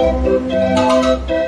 Música